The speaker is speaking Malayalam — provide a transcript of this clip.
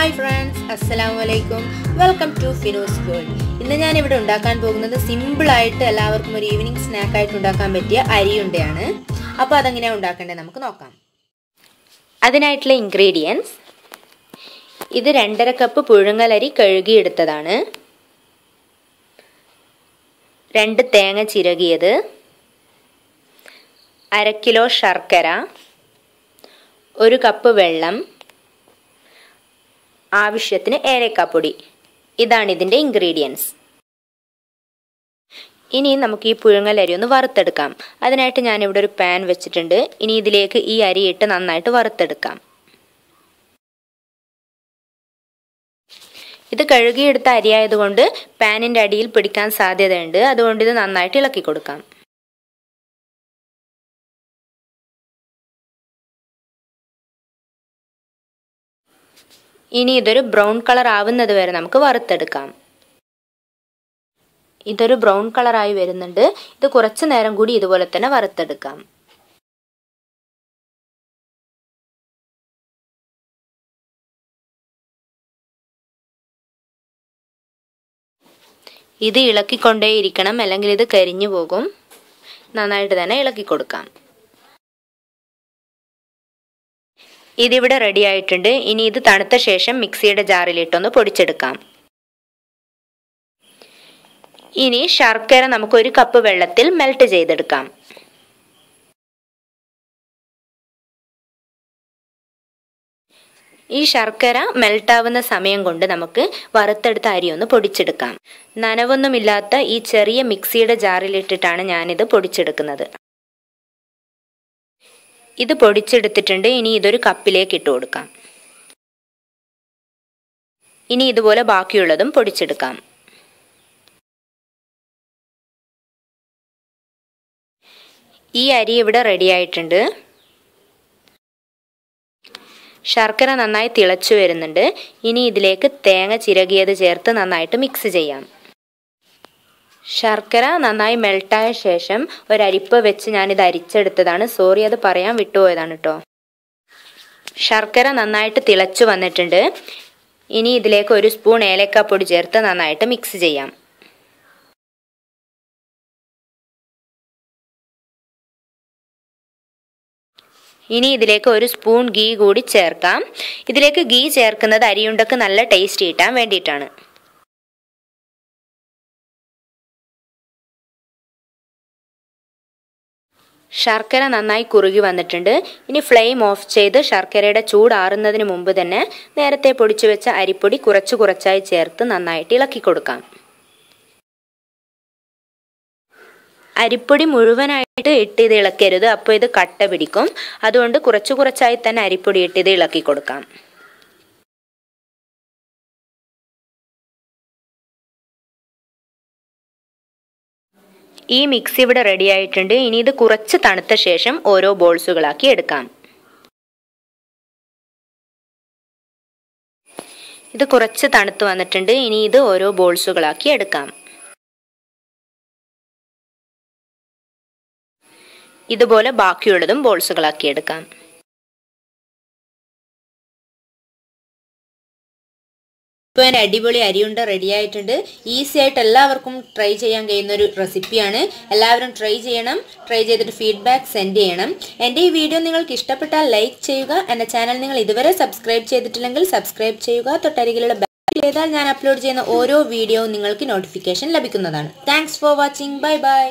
ഹായ് ഫ്രണ്ട്സ് അസ്സലാം വലൈക്കും വെൽക്കം ടു ഫിനോസ് വേൾഡ് ഇന്ന് ഞാൻ ഇവിടെ ഉണ്ടാക്കാൻ പോകുന്നത് സിമ്പിളായിട്ട് എല്ലാവർക്കും ഒരു ഈവനിങ് സ്നാക്കായിട്ട് ഉണ്ടാക്കാൻ പറ്റിയ അരിയുണ്ടയാണ്. അപ്പോൾ അതെങ്ങനെയാണ് ഉണ്ടാക്കേണ്ടത് നമുക്ക് നോക്കാം. അതിനായിട്ടുള്ള ഇൻഗ്രീഡിയൻസ് ഇത് രണ്ടര കപ്പ് പുഴുങ്ങലരി കഴുകിയെടുത്തതാണ്. രണ്ട് തേങ്ങ ചിരകിയത്. അര കിലോ ശർക്കര. ഒരു കപ്പ് വെള്ളം. ആവശ്യത്തിന് ഏലക്കാപ്പൊടി. ഇതാണ് ഇതിന്റെ ഇൻഗ്രീഡിയൻസ് ഇനി നമുക്ക് ഈ പുഴുങ്ങലരി ഒന്ന് വറുത്തെടുക്കാം. അതിനായിട്ട് ഞാനിവിടെ ഒരു പാൻ വെച്ചിട്ടുണ്ട്. ഇനി ഇതിലേക്ക് ഈ അരി ഇട്ട് നന്നായിട്ട് വറുത്തെടുക്കാം. ഇത് കഴുകിയെടുത്ത അരിയായതുകൊണ്ട് പാനിന്റെ അടിയിൽ പിടിക്കാൻ സാധ്യതയുണ്ട്. അതുകൊണ്ട് ഇത് നന്നായിട്ട് ഇളക്കി കൊടുക്കാം. ഇനി ഇതൊരു ബ്രൗൺ കളർ ആവുന്നത് വരെ നമുക്ക് വറുത്തെടുക്കാം. ഇതൊരു ബ്രൗൺ കളറായി വരുന്നുണ്ട്. ഇത് കുറച്ചു നേരം കൂടി ഇതുപോലെ തന്നെ വറുത്തെടുക്കാം. ഇത് ഇളക്കിക്കൊണ്ടേയിരിക്കണം അല്ലെങ്കിൽ ഇത് കരിഞ്ഞു പോകും. നന്നായിട്ട് തന്നെ ഇളക്കി കൊടുക്കാം. ഇതിവിടെ റെഡി ആയിട്ടുണ്ട്. ഇനി ഇത് തണുത്ത ശേഷം മിക്സിയുടെ ജാറിലിട്ടൊന്ന് പൊടിച്ചെടുക്കാം. ഇനി ശർക്കര നമുക്ക് ഒരു കപ്പ് വെള്ളത്തിൽ മെൽറ്റ് ചെയ്തെടുക്കാം. ഈ ശർക്കര മെൽട്ടാവുന്ന സമയം കൊണ്ട് നമുക്ക് വറുത്തെടുത്ത അരി ഒന്ന് പൊടിച്ചെടുക്കാം. നനവൊന്നുമില്ലാത്ത ഈ ചെറിയ മിക്സിയുടെ ജാറിലിട്ടിട്ടാണ് ഞാനിത് പൊടിച്ചെടുക്കുന്നത്. ഇത് പൊടിച്ചെടുത്തിട്ടുണ്ട്. ഇനി ഇതൊരു കപ്പിലേക്ക് ഇട്ട് കൊടുക്കാം. ഇനി ഇതുപോലെ ബാക്കിയുള്ളതും പൊടിച്ചെടുക്കാം. ഈ അരി ഇവിടെ റെഡിയായിട്ടുണ്ട് ശർക്കര നന്നായി തിളച്ചു വരുന്നുണ്ട്. ഇനി ഇതിലേക്ക് തേങ്ങ ചിരകിയത് ചേർത്ത് നന്നായിട്ട് മിക്സ് ചെയ്യാം. ശർക്കര നന്നായി മെൽട്ടായ ശേഷം ഒരു ഒരരിപ്പ് വെച്ച് ഞാനിത് അരിച്ചെടുത്തതാണ്. സോറി അത് പറയാൻ വിട്ടുപോയതാണ് കേട്ടോ ശർക്കര നന്നായിട്ട് തിളച്ചു വന്നിട്ടുണ്ട്. ഇനി ഇതിലേക്ക് ഒരു സ്പൂൺ ഏലക്കാപ്പൊടി ചേർത്ത് നന്നായിട്ട് മിക്സ് ചെയ്യാം. ഇനി ഇതിലേക്ക് ഒരു സ്പൂൺ ഗീ കൂടി ചേർക്കാം. ഇതിലേക്ക് ഗീ ചേർക്കുന്നത് അരിയുണ്ടക്ക് നല്ല ടേസ്റ്റ് കിട്ടാൻ വേണ്ടിയിട്ടാണ്. ശർക്കര നന്നായി കുറുകി വന്നിട്ടുണ്ട്. ഇനി ഫ്ലെയിം ഓഫ് ചെയ്ത് ശർക്കരയുടെ ചൂടാറുന്നതിന് മുമ്പ് തന്നെ നേരത്തെ പൊടിച്ചു വെച്ച അരിപ്പൊടി കുറച്ച് കുറച്ചായി ചേർത്ത് നന്നായിട്ട് ഇളക്കി കൊടുക്കാം. അരിപ്പൊടി മുഴുവനായിട്ട് ഇട്ട് ഇത് ഇളക്കരുത്. അപ്പോൾ ഇത് കട്ട പിടിക്കും. അതുകൊണ്ട് കുറച്ച് കുറച്ചായി തന്നെ അരിപ്പൊടി ഇട്ട് ഇത് ഇളക്കി കൊടുക്കാം. ഈ മിക്സ് ഇവിടെ റെഡി ആയിട്ടുണ്ട്. ഇനി ഇത് കുറച്ച് തണുത്ത ശേഷം ഓരോ ബോൾസുകളാക്കി എടുക്കാം. ഇത് കുറച്ച് തണുത്ത് വന്നിട്ടുണ്ട്. ഇനി ഇത് ഓരോ ബോൾസുകളാക്കി എടുക്കാം. ഇതുപോലെ ബാക്കിയുള്ളതും ബോൾസുകളാക്കി എടുക്കാം. ഇപ്പോൾ എന്റെ അടിപൊളി അരിയുണ്ട റെഡി ആയിട്ടുണ്ട്. ഈസി ആയിട്ട് എല്ലാവർക്കും ട്രൈ ചെയ്യാൻ കഴിയുന്ന ഒരു റെസിപ്പിയാണ് എല്ലാവരും ട്രൈ ചെയ്യണം ട്രൈ ചെയ്തിട്ട് ഫീഡ്ബാക്ക് സെൻഡ് ചെയ്യണം. എന്റെ ഈ വീഡിയോ നിങ്ങൾക്ക് ഇഷ്ടപ്പെട്ടാൽ ലൈക്ക് ചെയ്യുക. എന്റെ ചാനൽ നിങ്ങൾ ഇതുവരെ സബ്സ്ക്രൈബ് ചെയ്തിട്ടില്ലെങ്കിൽ സബ്സ്ക്രൈബ് ചെയ്യുക. തൊട്ടരികിലുള്ള ബാക്ക് ചെയ്താൽ ഞാൻ അപ്ലോഡ് ചെയ്യുന്ന ഓരോ വീഡിയോവും നിങ്ങൾക്ക് നോട്ടിഫിക്കേഷൻ ലഭിക്കുന്നതാണ്. Thanks for watching bye bye